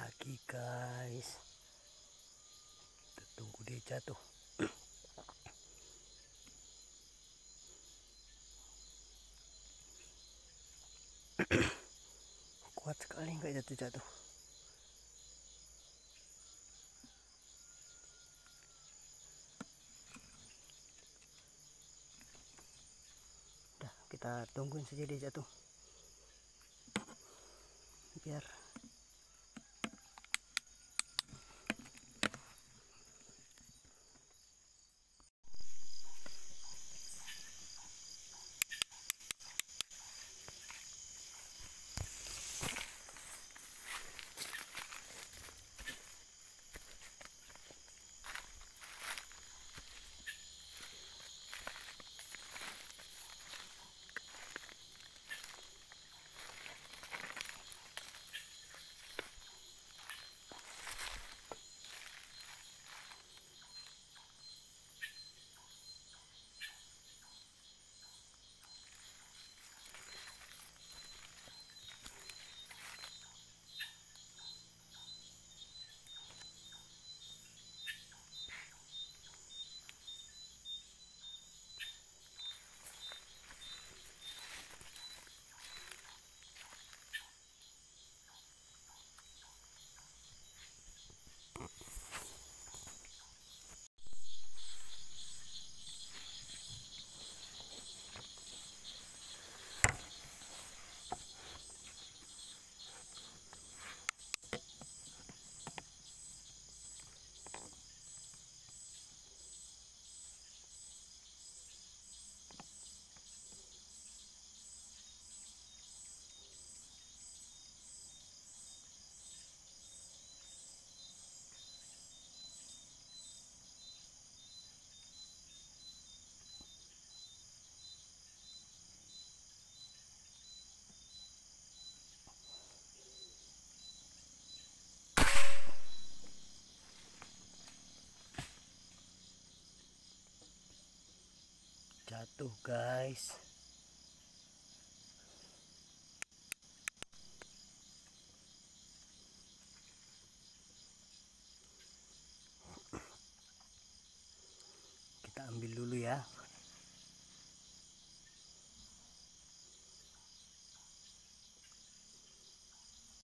lagi guys. Kita tunggu dia jatuh. Kuat sekali nggak jatuh-jatuh kita tungguin saja dia jatuh. Biar jatuh guys